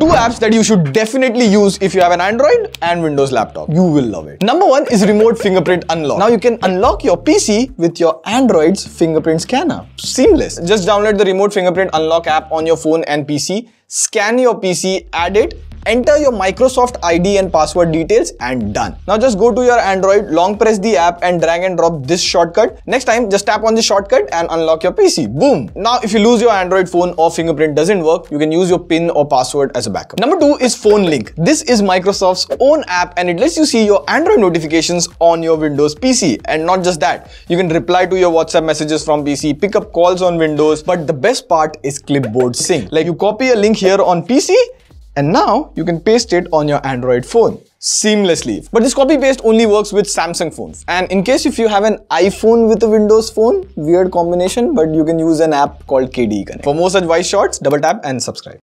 Two apps that you should definitely use if you have an Android and Windows laptop. You will love it. Number one is Remote Fingerprint Unlock. Now you can unlock your PC with your Android's fingerprint scanner. Seamless. Just download the Remote Fingerprint Unlock app on your phone and PC, scan your PC, add it, enter your Microsoft ID and password details and done. Now just go to your Android, long press the app and drag and drop this shortcut. Next time just tap on the shortcut and unlock your PC. Boom. Now if you lose your Android phone or fingerprint doesn't work, you can use your PIN or password as a backup. Number two is Phone Link. This is Microsoft's own app and it lets you see your Android notifications on your Windows PC. And not just that, you can reply to your WhatsApp messages from PC, pick up calls on Windows, but the best part is clipboard sync. Like you copy a link here on PC and now you can paste it on your Android phone seamlessly. But this copy paste only works with Samsung phones. And in case if you have an iPhone with a Windows phone, weird combination, but you can use an app called KDE Connect. For more such wise shots, double tap and subscribe.